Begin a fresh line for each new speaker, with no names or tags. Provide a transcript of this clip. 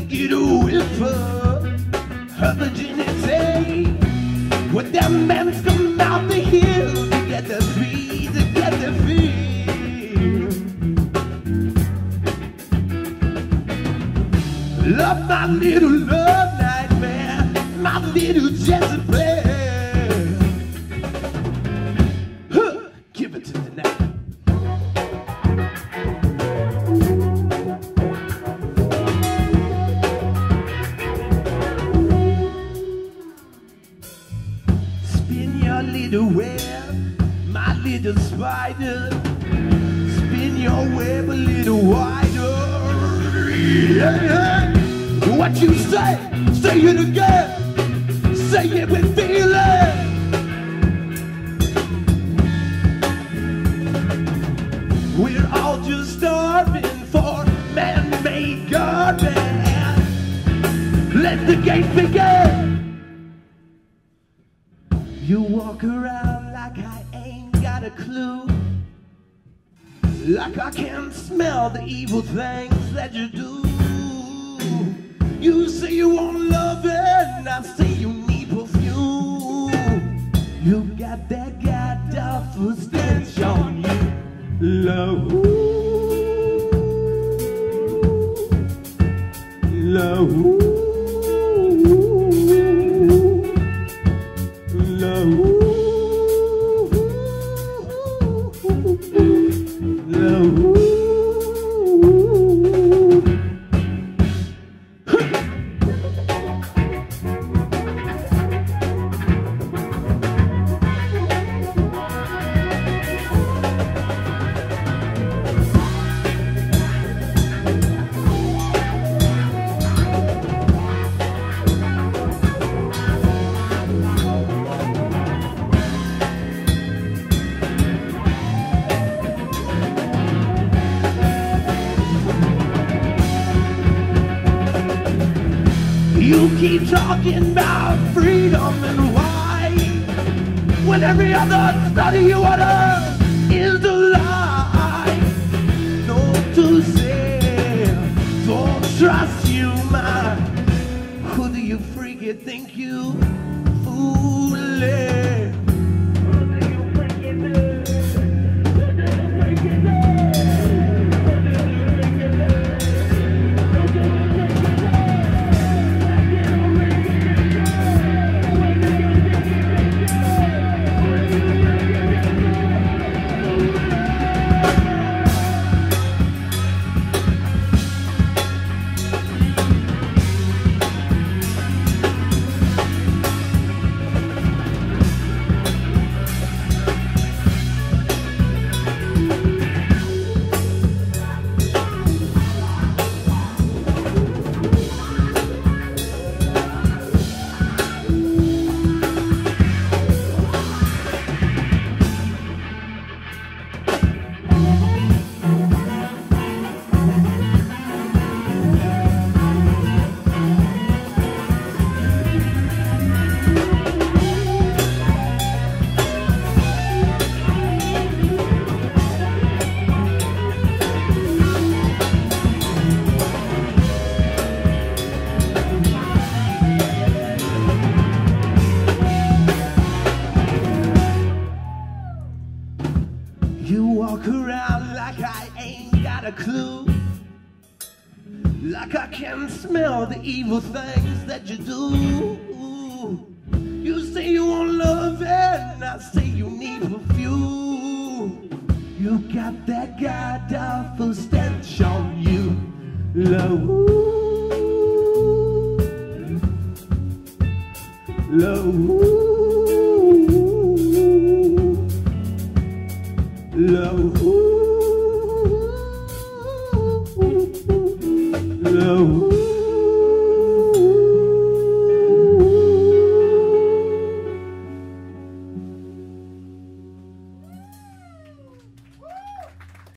get a whisper of virginity. When them men come out the hill to get the feed, to get the feed. Love my little love nightmare, my little Jezebel. My little spider. Spin your web a little wider. Yeah. What you say? Say it again. Say it with feeling. We're all just starving for man-made garbage. Let the game begin. You walk around like I clue. Like I can smell the evil things that you do. You say you want love and I say you need perfume. You got that god awful stench on you. Love. Love. Love. You keep talking about freedom and why When every other study you utter is a lie. No to say, don't trust you, man. Who do you freaking think you walk around like I ain't got a clue. Like I can smell the evil things that you do. You say you want love and I say you need perfume. You got that god awful stench on you. Love. Love.